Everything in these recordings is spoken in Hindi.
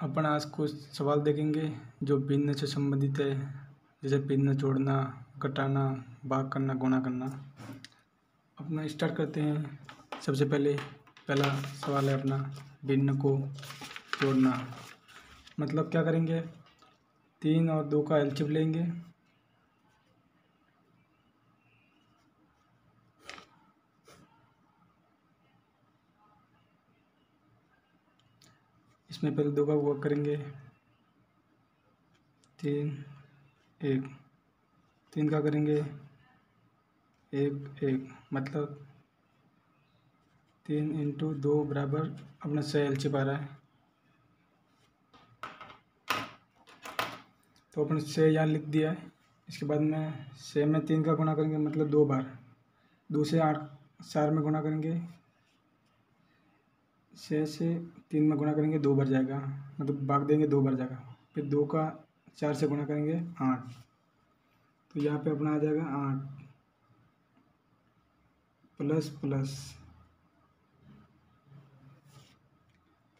अपन आज कुछ सवाल देखेंगे, जो भिन्न से संबंधित है, जैसे भिन्न जोड़ना घटाना भाग करना, गुणा करना। अपना स्टार्ट करते हैं। सबसे पहले, पहला सवाल है अपना, भिन्न को जोड़ना। मतलब क्या करेंगे? तीन और दो का एलचिप लेंगे। इसमें पहले दो का वर्क करेंगे। तीन, एक। तीन का करेंगे। एक एक। मतलब तीन इंटू दो बराबर अपना छः एल आ रहा है। तो अपने छः यहाँ लिख दिया है। इसके बाद में छः में तीन का गुणा करेंगे मतलब दो बार। दो से आठ, चार में गुना करेंगे। छः से तीन में गुणा करेंगे, दो बार जाएगा। मतलब भाग देंगे, दो बार जाएगा। फिर दो का चार से गुणा करेंगे, आठ। तो यहाँ पे अपना आ जाएगा आठ। Plus plus.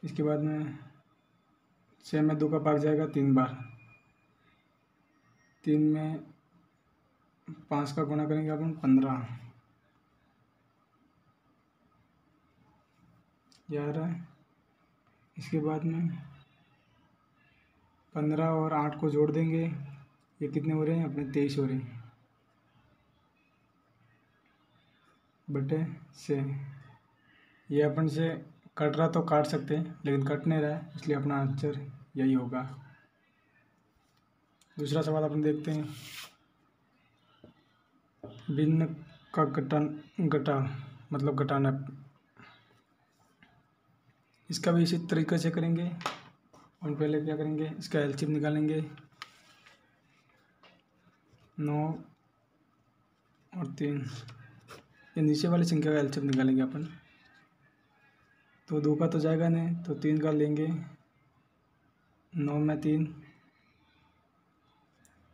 इसके बाद में छः में दो का भाग जाएगा, तीन बार। तीन में पाँच का गुणा करेंगे अपन, पंद्रह। ग्यारह इसके बाद में पंद्रह और आठ को जोड़ देंगे। ये कितने हो रहे हैं? अपने तेईस हो रहे हैं। बटे से। ये अपन से कट रहा तो काट सकते हैं, लेकिन कट नहीं रहा है, इसलिए अपना आंसर यही होगा। दूसरा सवाल अपन देखते हैं। भिन्न का घटन घटा मतलब घटाना इसका भी इसी तरीके से करेंगे। और पहले क्या करेंगे? इसका एलसीएम निकालेंगे। नौ और तीन। ये नीचे वाली संख्या का एलसीएम निकालेंगे अपन। तो दो का तो जाएगा नहीं तो तीन का लेंगे। नौ में तीन।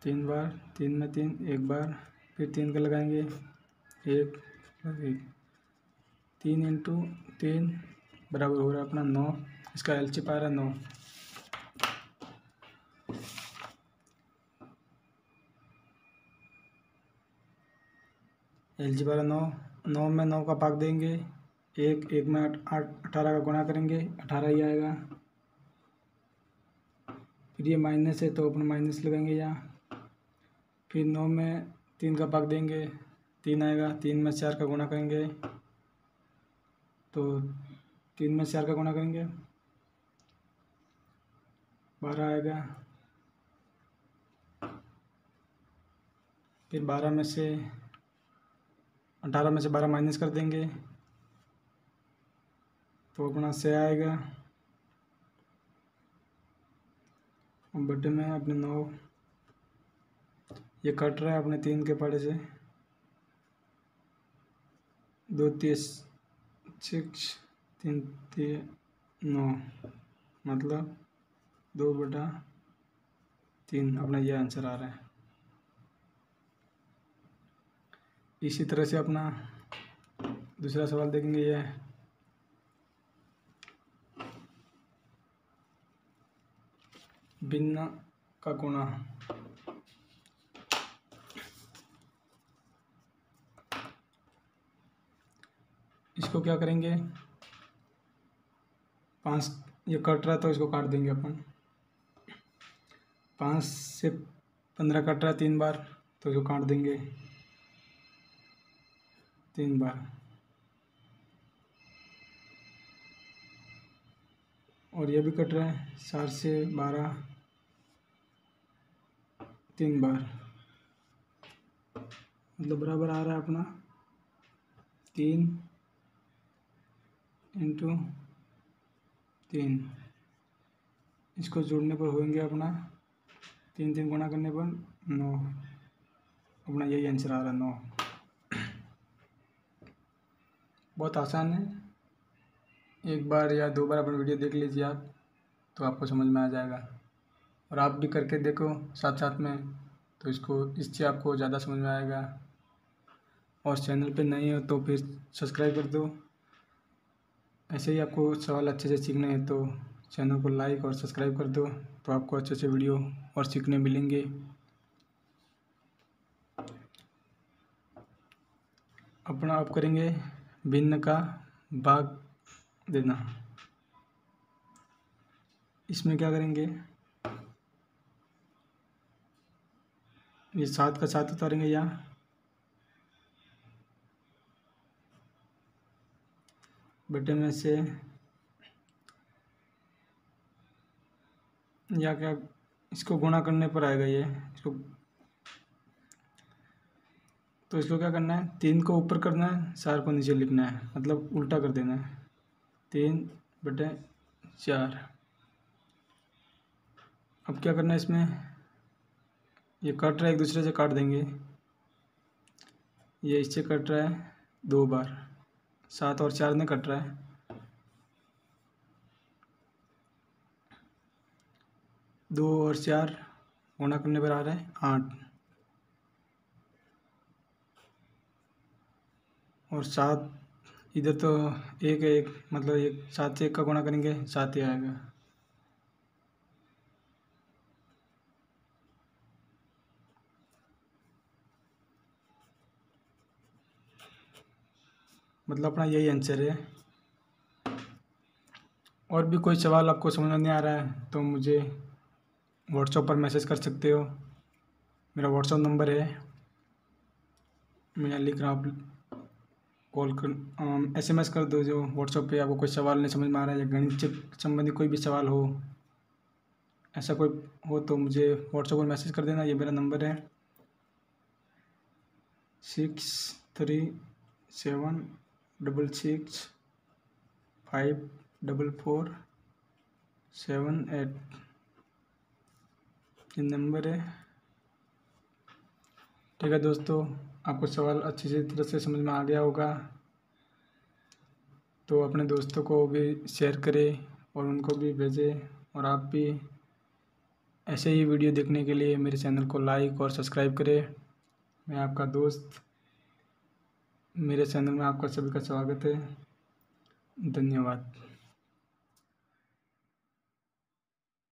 तीन बार, तीन में तीन, एक बार, फिर तीन का लगाएँगे। एक एक। तीन इंटू तीन बराबर हो रहा है अपना नौ, इसका एल चिप आ रहा है नौ। एल जी आ रहा नौ नौ में नौ का भाग देंगे, एक एक में अठारह का गुणा करेंगे, अठारह ही आएगा। फिर ये माइनस है तो अपन माइनस लगाएँगे यहाँ। फिर नौ में तीन का भाग देंगे, तीन आएगा, तीन में चार का गुणा करेंगे। तो तीन में चार का गुना करेंगे। बारह आएगा। फिर बारह में से, अठारह में से बारह माइनस कर देंगे। तो अपना से आएगा। बड्डे में अपने नौ, ये कट रहा है अपने तीन के पाड़े से। दो तीस सिक्स तीन तीन नौ मतलब दो बटा तीन, अपना ये आंसर आ रहा है। इसी तरह से अपना दूसरा सवाल देखेंगे ये। भिन्न का कोना। इसको क्या करेंगे? पाँच, ये कट रहा तो इसको काट देंगे अपन। पाँच से पंद्रह कट रहा है तीन बार तो इसको काट देंगे। तीन बार। और ये भी कट रहा है चार से बारह। तीन बार। मतलब बराबर आ रहा है अपना। तीन इंटू तीन। इसको जोड़ने पर होंगे अपना तीन तीन गुना करने पर नौ। अपना यही आंसर आ रहा है, नौ। बहुत आसान है। एक बार या दो बार अपना वीडियो देख लीजिए आप तो आपको समझ में आ जाएगा। और आप भी करके देखो साथ साथ में तो इसको, इससे आपको ज़्यादा समझ में आएगा। और चैनल पे नहीं हो तो फिर सब्सक्राइब कर दो। ऐसे ही आपको सवाल अच्छे से सीखने हैं तो चैनल को लाइक और सब्सक्राइब कर दो तो आपको अच्छे अच्छे वीडियो और सीखने मिलेंगे। अपना आप करेंगे भिन्न का भाग देना। इसमें क्या करेंगे? ये सात का सात उतारेंगे यहाँ बटे में से। या क्या इसको गुणा करने पर आएगा ये? इसको तो इसको क्या करना है? तीन को ऊपर करना है, चार को नीचे लिखना है। मतलब उल्टा कर देना है। तीन बटे चार। अब क्या करना है इसमें? ये कट रहा है, एक दूसरे से काट देंगे। ये इससे कट रहा है दो बार। सात और चार में कट रहा है। दो और चार गुणा करने पर आ रहा है आठ। और सात, इधर तो एक एक मतलब एक, सात से एक का गुणा करेंगे, सात ही आएगा। मतलब अपना यही आंसर है। और भी कोई सवाल आपको समझ में नहीं आ रहा है तो मुझे व्हाट्सएप पर मैसेज कर सकते हो। मेरा व्हाट्सएप नंबर है। मैं लिख रहा हूँ। कॉल कर एस एम एस कर दो जो व्हाट्सएप पे आपको कोई सवाल नहीं समझ में आ रहा है या गणित से संबंधी कोई भी सवाल हो। ऐसा कोई हो तो मुझे व्हाट्सएप पर मैसेज कर देना, ये मेरा नंबर है। Six three seven double six five double four seven eight ये नंबर है। ठीक है दोस्तों, आपको सवाल अच्छी से तरह से समझ में आ गया होगा। तो अपने दोस्तों को भी शेयर करें और उनको भी भेजें और आप भी ऐसे ही वीडियो देखने के लिए मेरे चैनल को लाइक और सब्सक्राइब करें। मैं आपका दोस्त मेरे चैनल में आपका सभी का स्वागत है। धन्यवाद।